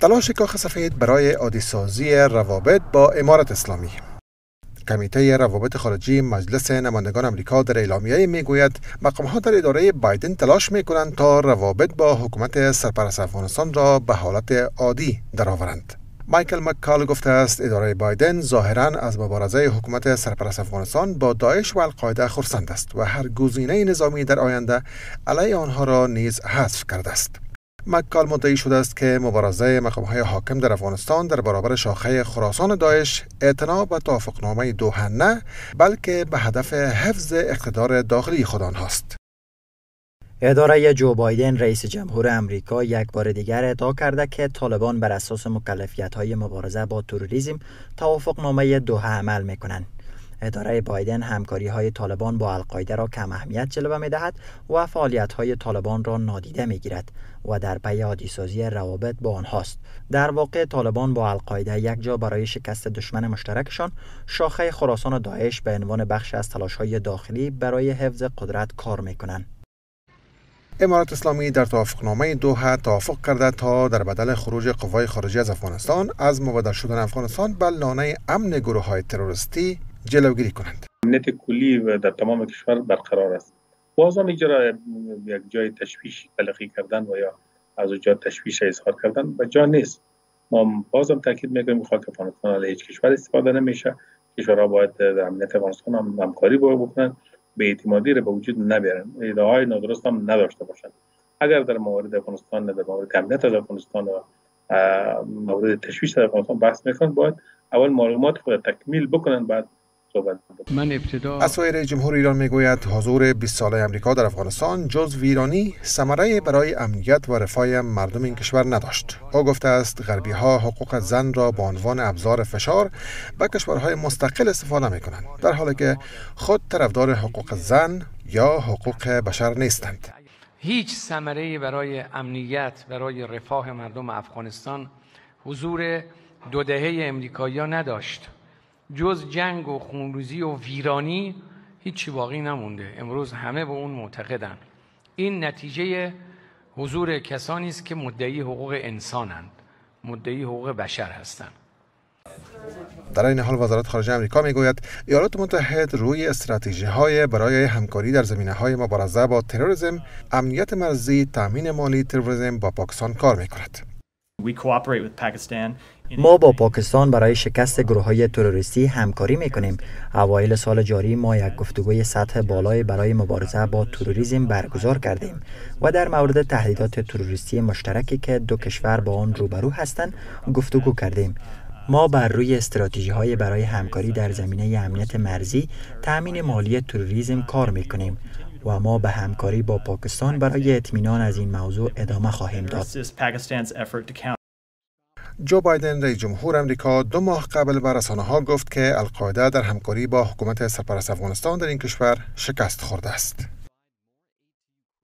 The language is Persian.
تلاش کاخ سفید برای عادی سازی روابط با امارت اسلامی کمیته روابط خارجی مجلس نمایندگان امریکا در اعلامیه می‌گوید مقامها در اداره بایدن تلاش می‌کنند تا روابط با حکومت سرپرست افغانستان را به حالت عادی درآورند. مایکل مکال گفته است اداره بایدن ظاهرا از مبارزه حکومت سرپرست افغانستان با داعش و القاعده خرسند است و هر گزینه نظامی در آینده علیه آنها را نیز حذف کرده است. مکال مدعی شده است که مبارزه های حاکم در افغانستان در برابر شاخه خراسان داعش اعتنا و توافقنامه دوحه نه بلکه به هدف حفظ اقتدار داخلی خود آنهاست اداره جو بایدن رئیس جمهور امریکا یک بار دیگر ادعا کرده که طالبان بر اساس مکلفیت های مبارزه با تروریسم توافقنامه دوحه عمل می کنند. اداره بایدن همکاری های طالبان با القاعده را کم اهمیت جلوه می دهد و فعالیت های طالبان را نادیده می گیرد و در پی عادی سازی روابط با آنهاست. در واقع طالبان با القاعده یک جا برای شکست دشمن مشترکشان شاخه خراسان و داعش به عنوان بخش از تلاش های داخلی برای حفظ قدرت کار می کنند امارات اسلامی در توافقنامه دوحه توافق کرده تا در بدل خروج قوای خارجی از افغانستان از مبادل شدن افغانستان به لانه امن گروه های تروریستی جلوگیری کنند. امنیت کلی و در تمام کشور برقرار است. باز هم یک جای تشویش تلقی کردن و یا از جا تشویش اظهار کردن به جا نیست. ما بازم تاکید می‌کنیم خاک افغانستان هیچ کشور استفاده نمیشه. کشورها باید در امنیت افغانستان هم همکاری باید بکنن. به اعتمادی رو به وجود نبیارن. ایده های نادرست هم نداشته باشن اگر در مورد افغانستان در مورد امنیت از افغانستان و مورد تشویش در افغانستان بحث می‌کنن باید اول معلومات خود تکمیل بکنن بعد من ابتدا اسایر جمهور ایران می‌گوید حضور 20 ساله امریکا در افغانستان جز ویرانی ثمره برای امنیت و رفاه مردم این کشور نداشت. او گفته است غربی ها حقوق زن را به عنوان ابزار فشار به کشورهای مستقل استفاده می کنند در حالی که خود طرفدار حقوق زن یا حقوق بشر نیستند. هیچ ثمره برای امنیت برای رفاه مردم افغانستان حضور دو دهه امریکایی نداشت. جز جنگ و خونروزی و ویرانی هیچی باقی نمونده. امروز همه به اون معتقدن. این نتیجه حضور کسانی است که مدعی حقوق انسانند. مدعی حقوق بشر هستند. در این حال وزارت خارجه آمریکا می‌گوید ایالات متحد روی استراتژی های برای همکاری در زمینه های مبارزه با تروریسم، امنیت مرزی، تامین مالی تروریسم با پاکستان کار می کند. ما با پاکستان برای شکست گروه های تروریستی همکاری می کنیم. اوایل سال جاری ما یک گفتگوی سطح بالای برای مبارزه با تروریسم برگزار کردیم و در مورد تهدیدات تروریستی مشترکی که دو کشور با آن روبرو هستند گفتگو کردیم. ما بر روی استراتژی های برای همکاری در زمینه امنیت مرزی، تأمین مالی تروریسم کار می کنیم و ما به همکاری با پاکستان برای اطمینان از این موضوع ادامه خواهیم داد. جو بایدن رئیس جمهور امریکا دو ماه قبل به رسانه ها گفت که القاعده در همکاری با حکومت سرپرست افغانستان در این کشور شکست خورده است.